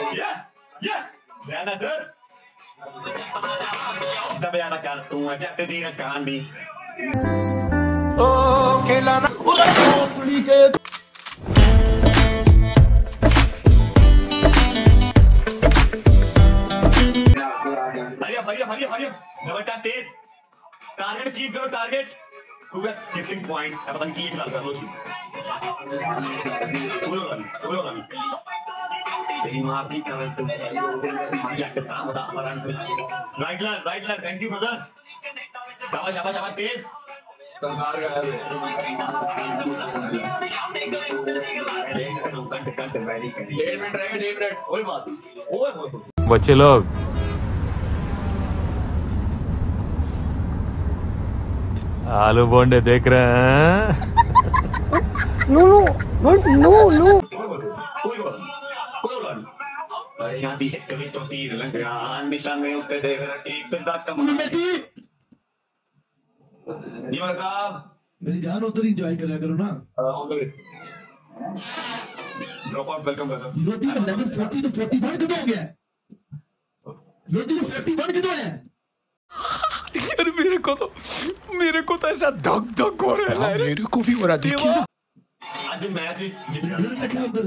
Yeah, yeah, Senator. ਦਬਿਆ ਨਾ ਕਰ ਤੂੰ ਜੱਟ ਦੀ ਰਕਾਨੀ hurry up hurry up hurry up hurry up double tap तेज target achieve करो target to get gifting points है पता नहीं की फिलहाल कर लो जी पूरा वाली पूरा वाली बच्चे लोग। आलू बोंडे देख रहे हैं। No, no, not no, ਯਾਂ ਦੀ ਇੱਕ ਵਿੱਚੋਂ ਤੀਰ ਲੰਘਿਆ ਨਿਸ਼ਾਨੇ ਉੱਤੇ ਦੇਖ ਰੱਖੀ ਪਿੰਦਾ ਕਮਾਲ ਨੀਮਾ ਸਾਹਿਬ मेरी जान उधर इंजॉय करा करो ना ਆਉਂਦੇ drop out welcome brother Lodhi का लेवल 40 तो 41 कदों हो गया है? लोधी का 41 कदों है यार मेरे को तो मेरे को तो ऐसा धक धक हो रहा है मेरे को भी हो रहा देखिए ना ਅੱਜ ਮੈਚ ਜਿੱਤਿਆ इधर बैठा उधर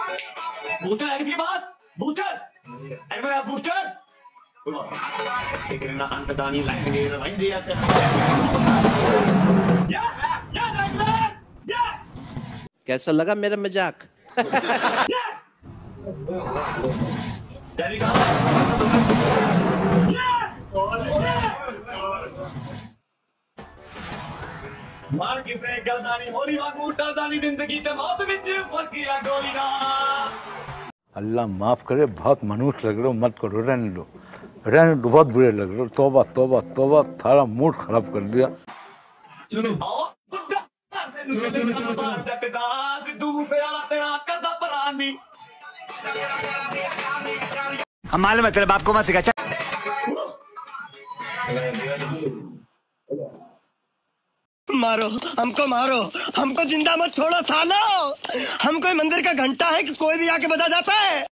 बूस्टर है किसी के पास बूस्टर अरे मेरा बूस्टर एक ना अंत दानी लाइन दे रहा भाई दिया या या राइट या कैसा लगा मेरा मजाक तेरी का ਮਾਰ ਕਿਸੇ ਗਲਦਾਨੀ ਹੋਲੀ ਵਾਂਗੂ ਟਲਦਾਨੀ ਜ਼ਿੰਦਗੀ ਤੇ ਮੌਤ ਵਿੱਚ ਫਰਕ ਆ ਗੋਲੀ ਦਾ अल्लाह माफ़ करे बहुत मनूस लग रहे हो मत करो रहने लो रहने लो बहुत बुरे लग रहे हो। तोबा तोबा तोबा थारा मूड खराब कर दिया। चलो। चलो चलो चलो हम मालूम है तेरे बाप को मत सिखा मारो, हमको मारो। हमको ज़िंदा मत छोड़ो, सालो। हम कोई मंदिर का घंटा है कि कोई भी आके बजा जाता है?